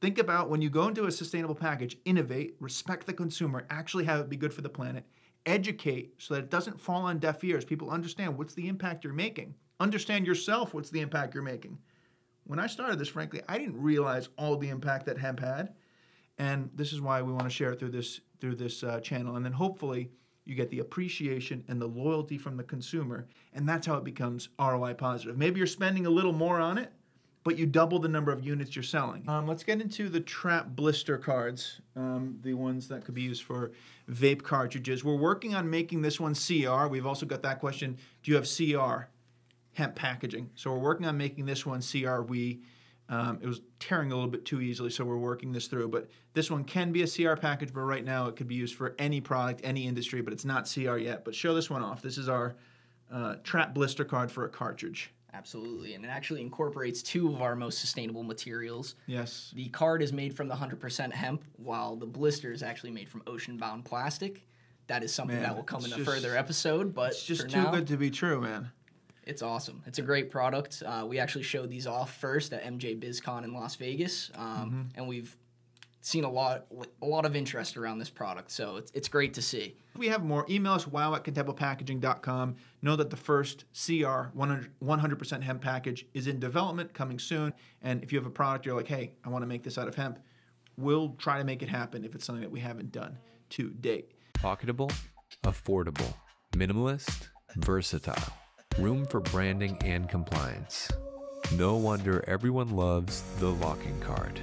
Think about when you go into a sustainable package, innovate, respect the consumer, actually have it be good for the planet, educate so that it doesn't fall on deaf ears. People understand what's the impact you're making. Understand yourself what's the impact you're making. When I started this, frankly, I didn't realize all the impact that hemp had, and this is why we want to share it through this through this uh, channel. And then hopefully you get the appreciation and the loyalty from the consumer, and that's how it becomes ROI positive. Maybe you're spending a little more on it, but you double the number of units you're selling. Um, let's get into the trap blister cards, um, the ones that could be used for vape cartridges. We're working on making this one CR. We've also got that question do you have CR hemp packaging? So we're working on making this one CR. We um, it was tearing a little bit too easily, so we're working this through. But this one can be a CR package, but right now it could be used for any product, any industry, but it's not CR yet. But show this one off. This is our uh, trap blister card for a cartridge. Absolutely, and it actually incorporates two of our most sustainable materials. Yes. The card is made from the 100% hemp, while the blister is actually made from ocean-bound plastic. That is something Man, that will come in a just- further episode, but It's just too now, good to be true, man. it's awesome. It's a great product. Uh, we actually showed these off first at MJ BizCon in Las Vegas, um, Mm-hmm. and we've seen a lot, a lot of interest around this product. So it's, it's great to see. We have more. Email us wow at contempopackaging.com. Know that the first CR 100, 100% hemp package is in development, coming soon. And if you have a product, you're like, hey, I want to make this out of hemp, we'll try to make it happen if it's something that we haven't done to date. Pocketable, affordable, minimalist, versatile. Room for branding and compliance. No wonder everyone loves the locking card.